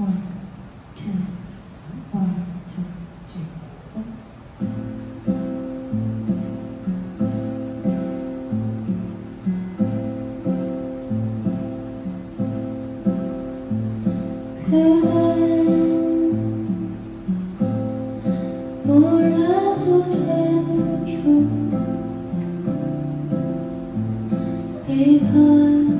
one, two, one, two, three, four. 그댄 몰라도 되죠 이밤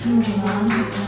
I